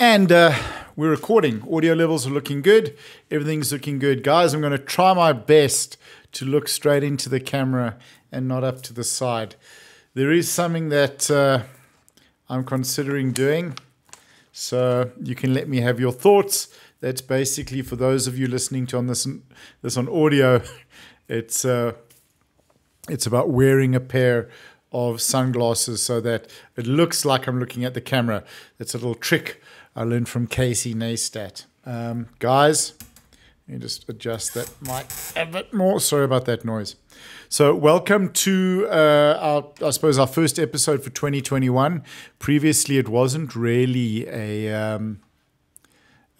And uh, we're recording. Audio levels are looking good. Everything's looking good. Guys, I'm going to try my best to look straight into the camera and not up to the side. There is something that uh, I'm considering doing. So you can let me have your thoughts. That's basically for those of you listening to on this this on audio. It's uh, it's about wearing a pair of sunglasses so that it looks like I'm looking at the camera. It's a little trick I learned from Casey Neistat. Um, guys, let me just adjust that mic a bit more. Sorry about that noise. So, welcome to uh, our, I suppose, our first episode for 2021. Previously, it wasn't really a. Um,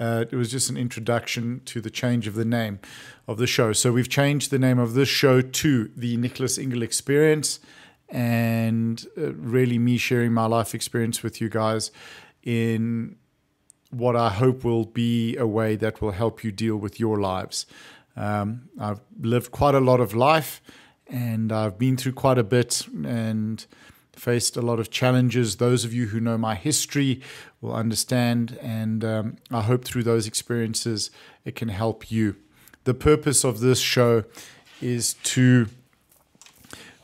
uh, it was just an introduction to the change of the name of the show. So we've changed the name of this show to the Nicholas Ingel Experience, and uh, really me sharing my life experience with you guys in what I hope will be a way that will help you deal with your lives. Um, I've lived quite a lot of life and I've been through quite a bit and faced a lot of challenges. Those of you who know my history will understand, and um, I hope through those experiences it can help you. The purpose of this show is to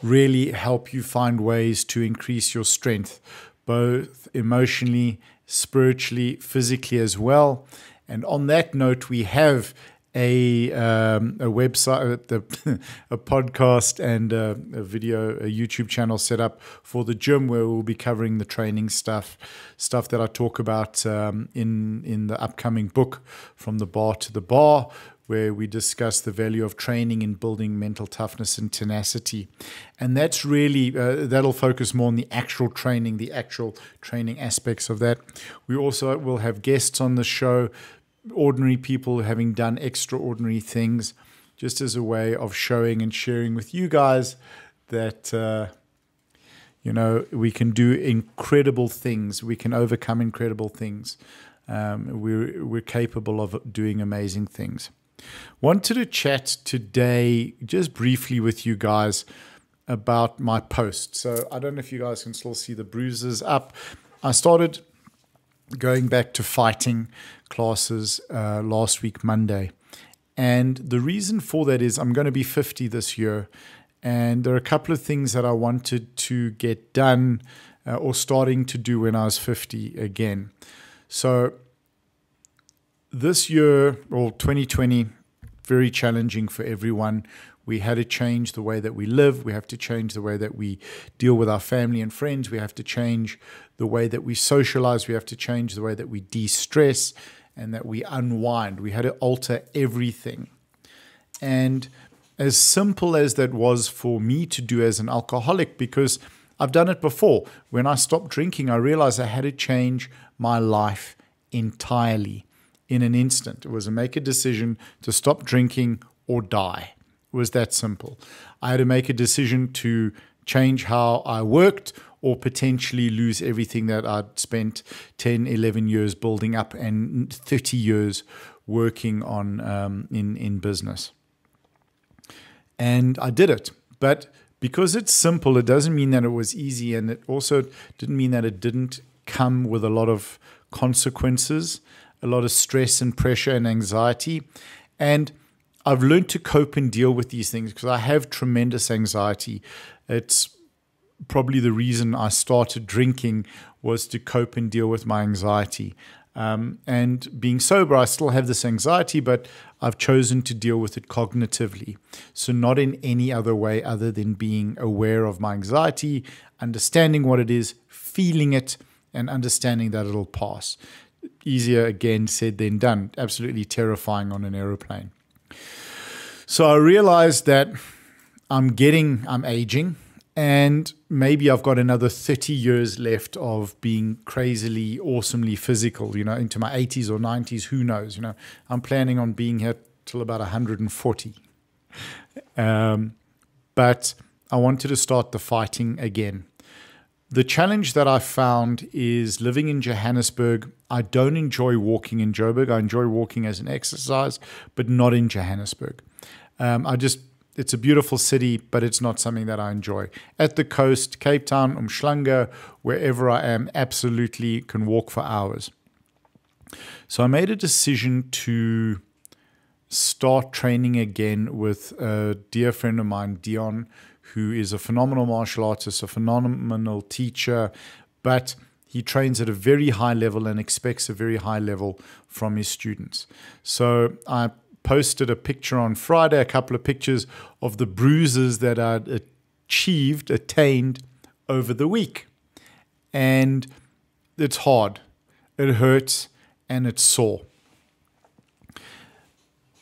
really help you find ways to increase your strength, both emotionally spiritually, physically as well. And on that note, we have a um, a website, the, a podcast, and a, a, video, a YouTube channel set up for the gym where we'll be covering the training stuff, stuff that I talk about um, in in the upcoming book, from the bar to the bar, where we discuss the value of training in building mental toughness and tenacity. And that's really, uh, that'll focus more on the actual training, the actual training aspects of that. We also will have guests on the show, ordinary people having done extraordinary things, just as a way of showing and sharing with you guys that. Uh, you know, we can do incredible things. We can overcome incredible things. Um, we're, we're capable of doing amazing things. Wanted to chat today just briefly with you guys about my post. So I don't know if you guys can still see the bruises up. I started going back to fighting classes uh, last week, Monday. And the reason for that is I'm going to be 50 this year. And there are a couple of things that I wanted to get done uh, or starting to do when I was 50 again. So this year or 2020 very challenging for everyone. We had to change the way that we live. We have to change the way that we deal with our family and friends. We have to change the way that we socialize. We have to change the way that we de stress and that we unwind. We had to alter everything. And as simple as that was for me to do as an alcoholic, because I've done it before. When I stopped drinking, I realized I had to change my life entirely in an instant. It was a make a decision to stop drinking or die. Was that simple. I had to make a decision to change how I worked or potentially lose everything that I'd spent 10, 11 years building up and 30 years working on um, in, in business. And I did it. But because it's simple, it doesn't mean that it was easy. And it also didn't mean that it didn't come with a lot of consequences a lot of stress and pressure and anxiety. And I've learned to cope and deal with these things because I have tremendous anxiety. It's probably the reason I started drinking was to cope and deal with my anxiety. Um, and being sober, I still have this anxiety, but I've chosen to deal with it cognitively. So, not in any other way other than being aware of my anxiety, understanding what it is, feeling it, and understanding that it'll pass easier again said than done. Absolutely terrifying on an aeroplane. So I realized that I'm getting, I'm aging, and maybe I've got another 30 years left of being crazily, awesomely physical, you know, into my 80s or 90s, who knows, you know. I'm planning on being here till about 140. Um, but I wanted to start the fighting again. The challenge that I found is living in Johannesburg. I don't enjoy walking in Joburg. I enjoy walking as an exercise, but not in Johannesburg. Um, I just it's a beautiful city, but it's not something that I enjoy. At the coast, Cape Town, Umhlanga, wherever I am, absolutely can walk for hours. So I made a decision to start training again with a dear friend of mine, Dion, who is a phenomenal martial artist, a phenomenal teacher, but he trains at a very high level and expects a very high level from his students. So I posted a picture on Friday, a couple of pictures of the bruises that I'd achieved, attained over the week. And it's hard, it hurts, and it's sore.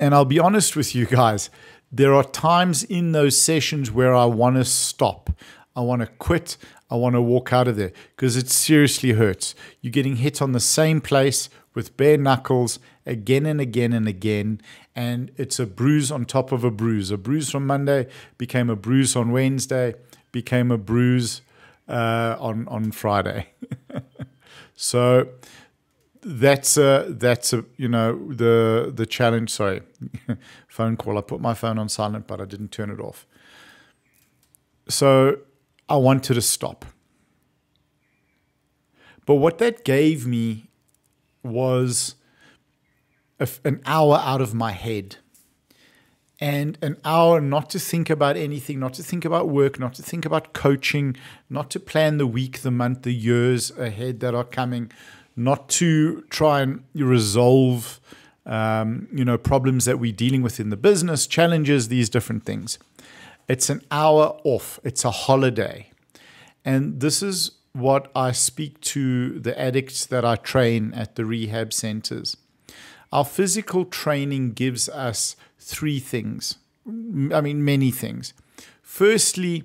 And I'll be honest with you guys, there are times in those sessions where I want to stop. I want to quit. I want to walk out of there because it seriously hurts. You're getting hit on the same place with bare knuckles again and again and again. And it's a bruise on top of a bruise. A bruise from Monday became a bruise on Wednesday, became a bruise uh, on, on Friday. so that's a, that's a, you know, the, the challenge. Sorry, phone call. I put my phone on silent, but I didn't turn it off. So I wanted to stop. But what that gave me was a, an hour out of my head and an hour not to think about anything, not to think about work, not to think about coaching, not to plan the week, the month, the years ahead that are coming, not to try and resolve um, you know problems that we're dealing with in the business, challenges, these different things. It's an hour off. It's a holiday. And this is what I speak to the addicts that I train at the rehab centers. Our physical training gives us three things. I mean, many things. Firstly,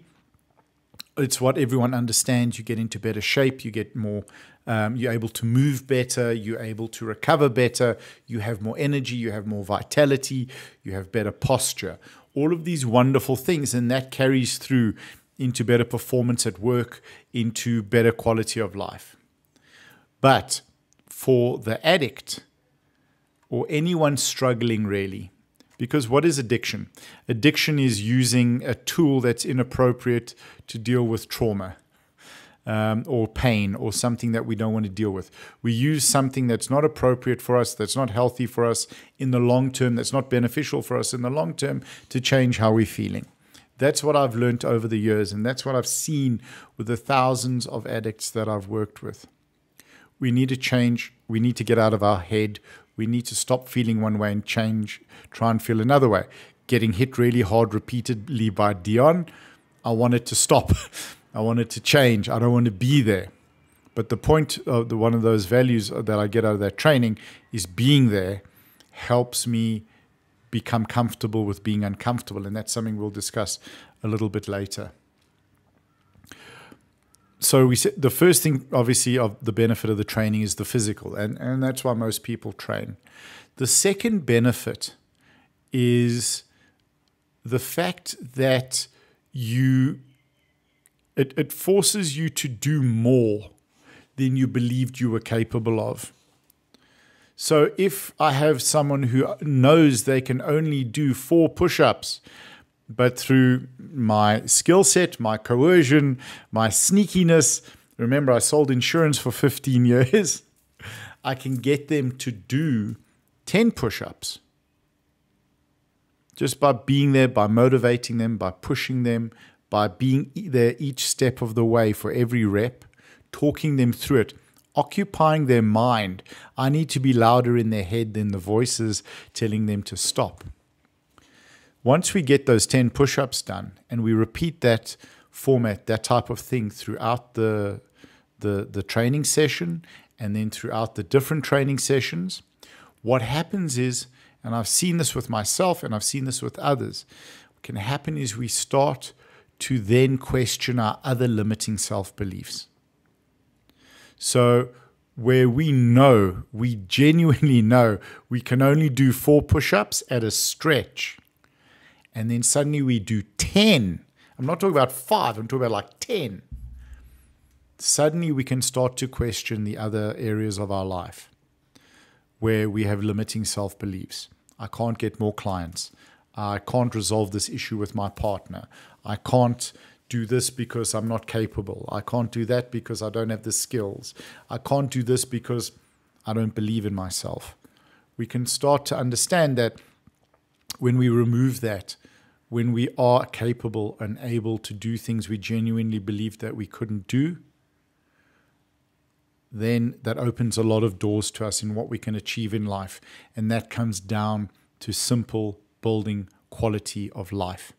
it's what everyone understands. You get into better shape, you get more, um, you're able to move better, you're able to recover better, you have more energy, you have more vitality, you have better posture. All of these wonderful things, and that carries through into better performance at work, into better quality of life. But for the addict or anyone struggling really, because what is addiction? Addiction is using a tool that's inappropriate to deal with trauma. Um, or pain or something that we don't want to deal with. We use something that's not appropriate for us, that's not healthy for us in the long term, that's not beneficial for us in the long term to change how we're feeling. That's what I've learned over the years, and that's what I've seen with the thousands of addicts that I've worked with. We need to change. We need to get out of our head. We need to stop feeling one way and change, try and feel another way. Getting hit really hard repeatedly by Dion, I wanted to stop. I want it to change. I don't want to be there. But the point of the one of those values that I get out of that training is being there helps me become comfortable with being uncomfortable. And that's something we'll discuss a little bit later. So we said the first thing, obviously, of the benefit of the training is the physical, and, and that's why most people train. The second benefit is the fact that you it, it forces you to do more than you believed you were capable of. So if I have someone who knows they can only do four push ups, but through my skill set, my coercion, my sneakiness, remember I sold insurance for 15 years, I can get them to do 10 push ups. Just by being there, by motivating them, by pushing them, by being there each step of the way for every rep, talking them through it occupying their mind. I need to be louder in their head than the voices telling them to stop. Once we get those 10 push ups done and we repeat that format, that type of thing throughout the, the, the training session and then throughout the different training sessions, what happens is, and I've seen this with myself and I've seen this with others, what can happen is we start to then question our other limiting self beliefs. So, where we know, we genuinely know we can only do four push ups at a stretch, and then suddenly we do 10. I'm not talking about five, I'm talking about like 10. Suddenly we can start to question the other areas of our life where we have limiting self beliefs. I can't get more clients. I can't resolve this issue with my partner. I can't do this because I'm not capable. I can't do that because I don't have the skills. I can't do this because I don't believe in myself. We can start to understand that when we remove that, when we are capable and able to do things we genuinely believe that we couldn't do, then that opens a lot of doors to us in what we can achieve in life. And that comes down to simple building quality of life.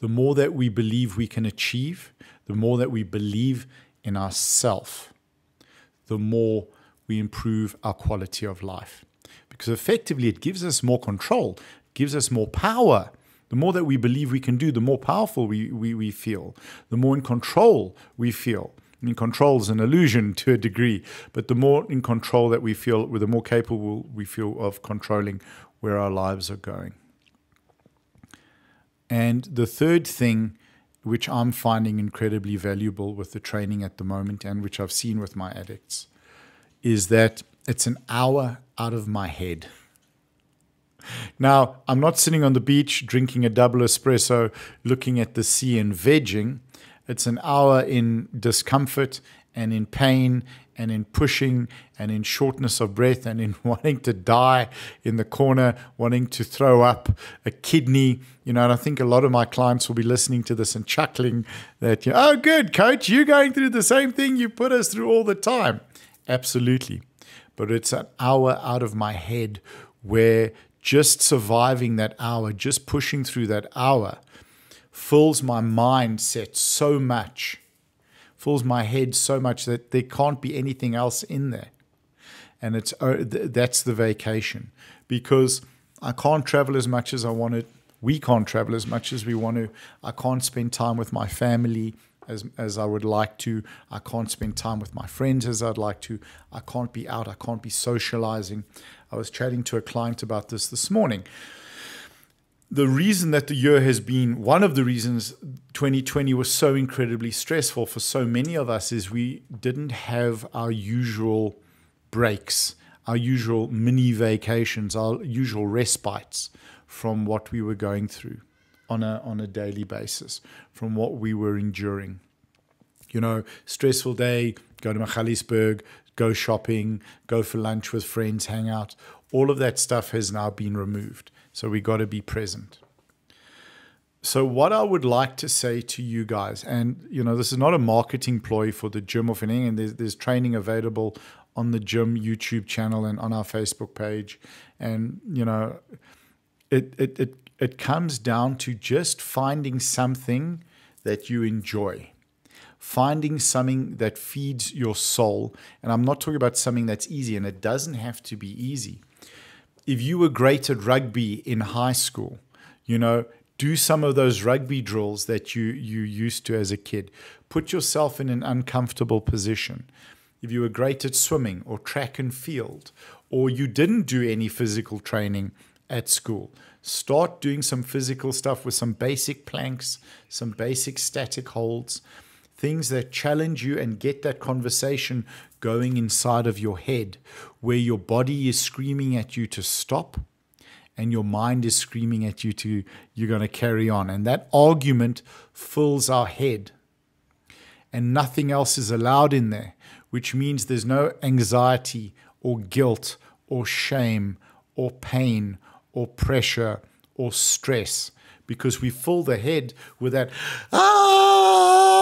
The more that we believe we can achieve, the more that we believe in ourself, the more we improve our quality of life. Because effectively, it gives us more control, gives us more power. The more that we believe we can do, the more powerful we, we, we feel, the more in control we feel. I mean, control is an illusion to a degree, but the more in control that we feel, the more capable we feel of controlling where our lives are going. And the third thing, which I'm finding incredibly valuable with the training at the moment, and which I've seen with my addicts, is that it's an hour out of my head. Now, I'm not sitting on the beach drinking a double espresso, looking at the sea and vegging. It's an hour in discomfort and in pain and in pushing and in shortness of breath and in wanting to die in the corner, wanting to throw up a kidney. You know, and I think a lot of my clients will be listening to this and chuckling that, you know, oh, good, coach, you're going through the same thing you put us through all the time. Absolutely. But it's an hour out of my head where just surviving that hour, just pushing through that hour, fills my mindset so much fills my head so much that there can't be anything else in there. And it's uh, that's the vacation because I can't travel as much as I wanted. We can't travel as much as we want to. I can't spend time with my family as, as I would like to. I can't spend time with my friends as I'd like to. I can't be out. I can't be socializing. I was chatting to a client about this this morning the reason that the year has been one of the reasons 2020 was so incredibly stressful for so many of us is we didn't have our usual breaks, our usual mini vacations, our usual respites from what we were going through on a on a daily basis, from what we were enduring. You know, stressful day, go to Magaliesburg, go shopping, go for lunch with friends, hang out. All of that stuff has now been removed. So we got to be present. So what I would like to say to you guys, and you know, this is not a marketing ploy for the gym or anything, and there's, there's training available on the gym YouTube channel and on our Facebook page, and you know, it it it it comes down to just finding something that you enjoy finding something that feeds your soul. And I'm not talking about something that's easy, and it doesn't have to be easy if you were great at rugby in high school, you know, do some of those rugby drills that you you used to as a kid. Put yourself in an uncomfortable position. If you were great at swimming or track and field, or you didn't do any physical training at school, start doing some physical stuff with some basic planks, some basic static holds, things that challenge you and get that conversation going inside of your head where your body is screaming at you to stop and your mind is screaming at you to you're going to carry on. And that argument fills our head. And nothing else is allowed in there which means there's no anxiety or guilt or shame or pain or pressure or stress because we fill the head with that ah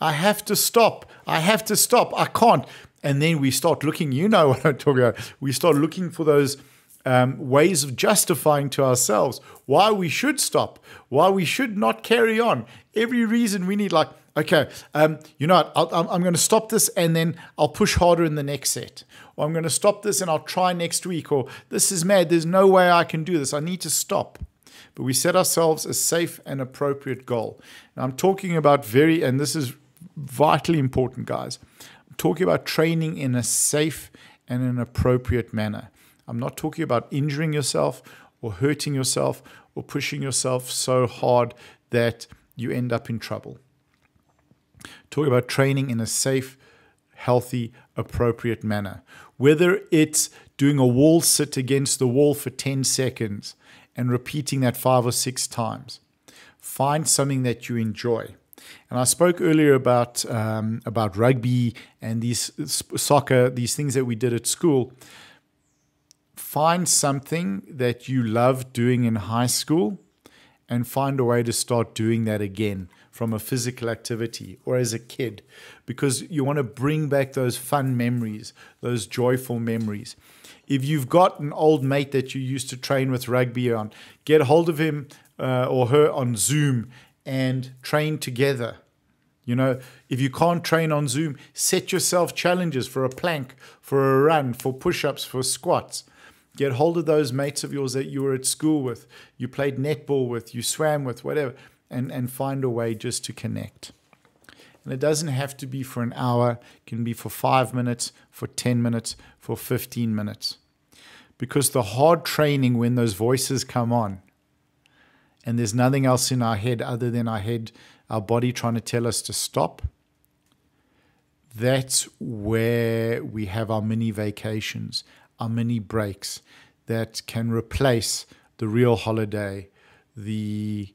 I have to stop. I have to stop. I can't. And then we start looking, you know what I'm talking about. We start looking for those um, ways of justifying to ourselves why we should stop, why we should not carry on. Every reason we need, like, okay, um, you know what, I'll, I'm going to stop this and then I'll push harder in the next set. Or I'm going to stop this and I'll try next week. Or this is mad. There's no way I can do this. I need to stop but we set ourselves a safe and appropriate goal. Now, I'm talking about very, and this is vitally important, guys. I'm talking about training in a safe and an appropriate manner. I'm not talking about injuring yourself or hurting yourself or pushing yourself so hard that you end up in trouble. Talking about training in a safe, healthy, appropriate manner. Whether it's doing a wall sit against the wall for 10 seconds and repeating that five or six times. Find something that you enjoy. And I spoke earlier about um, about rugby and these soccer, these things that we did at school. Find something that you loved doing in high school, and find a way to start doing that again from a physical activity or as a kid, because you want to bring back those fun memories, those joyful memories. If you've got an old mate that you used to train with rugby on, get hold of him uh, or her on Zoom and train together. You know, if you can't train on Zoom, set yourself challenges for a plank, for a run, for push ups, for squats. Get hold of those mates of yours that you were at school with, you played netball with, you swam with, whatever, and, and find a way just to connect. And it doesn't have to be for an hour, it can be for five minutes, for 10 minutes, for 15 minutes. Because the hard training, when those voices come on, and there's nothing else in our head other than our head, our body trying to tell us to stop, that's where we have our mini vacations, our mini breaks that can replace the real holiday, the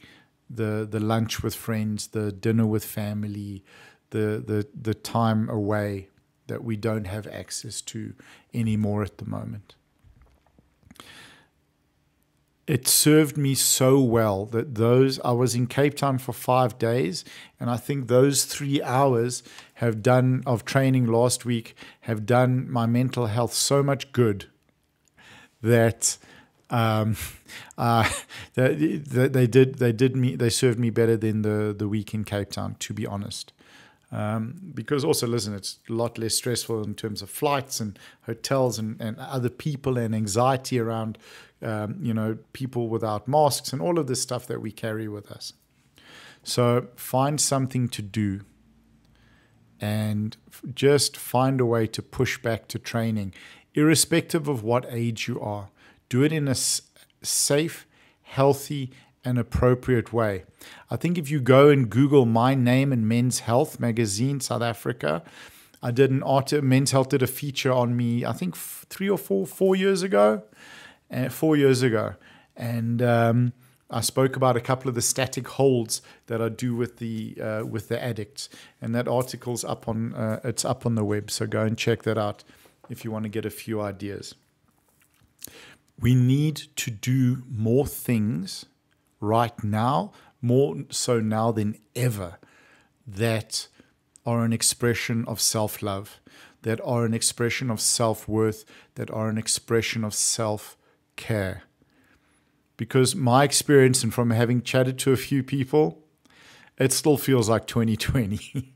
the the lunch with friends, the dinner with family, the the the time away that we don't have access to anymore at the moment it served me so well that those I was in Cape Town for five days, and I think those three hours have done of training last week have done my mental health so much good that um, uh, they, they, did they did me they served me better than the the week in Cape Town, to be honest. Um, because also listen, it's a lot less stressful in terms of flights and hotels and, and other people and anxiety around um, you know, people without masks and all of this stuff that we carry with us. So find something to do and just find a way to push back to training, irrespective of what age you are. Do it in a safe, healthy, and appropriate way. I think if you go and Google my name in Men's Health magazine, South Africa, I did an art. Men's Health did a feature on me. I think three or four four years ago, four years ago, and um, I spoke about a couple of the static holds that I do with the uh, with the addicts, and that article's up on uh, it's up on the web. So go and check that out if you want to get a few ideas. We need to do more things right now, more so now than ever, that are an expression of self love, that are an expression of self worth, that are an expression of self care. Because my experience, and from having chatted to a few people, it still feels like 2020.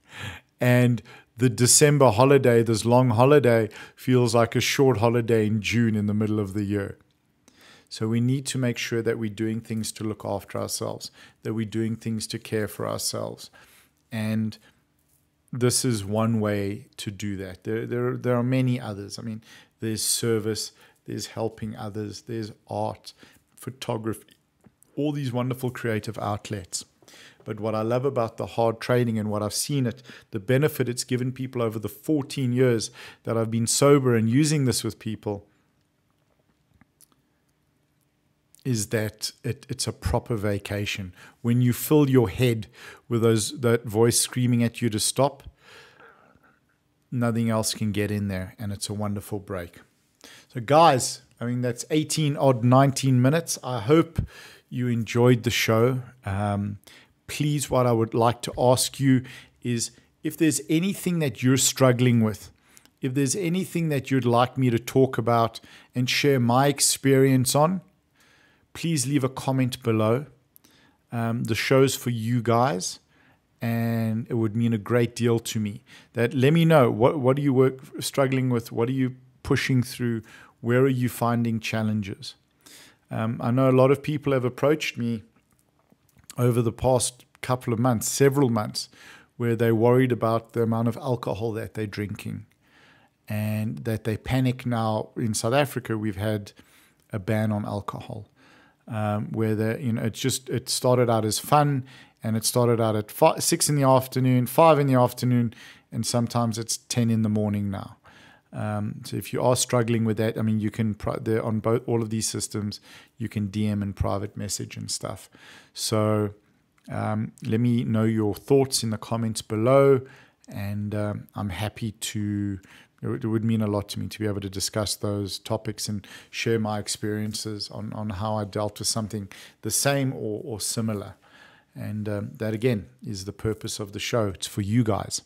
and the December holiday, this long holiday, feels like a short holiday in June in the middle of the year. So we need to make sure that we're doing things to look after ourselves, that we're doing things to care for ourselves. And this is one way to do that. There, there, there are many others. I mean, there's service, there's helping others, there's art, photography, all these wonderful creative outlets. But what I love about the hard training and what I've seen it, the benefit it's given people over the 14 years that I've been sober and using this with people, is that it, it's a proper vacation. When you fill your head with those that voice screaming at you to stop, nothing else can get in there, and it's a wonderful break. So, guys, I mean, that's 18 odd 19 minutes. I hope you enjoyed the show. Um, please, what I would like to ask you is if there's anything that you're struggling with, if there's anything that you'd like me to talk about and share my experience on, please leave a comment below. Um, the show's for you guys, and it would mean a great deal to me. That let me know what what are you work struggling with, what are you pushing through? Where are you finding challenges? Um, I know a lot of people have approached me over the past couple of months, several months, where they're worried about the amount of alcohol that they're drinking and that they panic now. In South Africa, we've had a ban on alcohol. Um, where the you know it's just it started out as fun and it started out at five, six in the afternoon, five in the afternoon, and sometimes it's ten in the morning now. Um, so if you are struggling with that, I mean, you can there on both all of these systems, you can DM and private message and stuff. So um, let me know your thoughts in the comments below, and um, I'm happy to. It would mean a lot to me to be able to discuss those topics and share my experiences on, on how I dealt with something the same or, or similar. And um, that, again, is the purpose of the show. It's for you guys.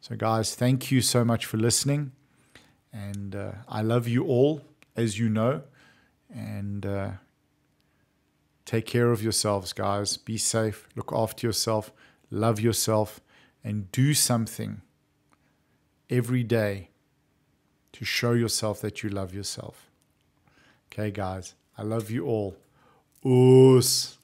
So, guys, thank you so much for listening. And uh, I love you all, as you know. And uh, take care of yourselves, guys. Be safe. Look after yourself. Love yourself. And do something every day to show yourself that you love yourself. Okay, guys. I love you all. Oos.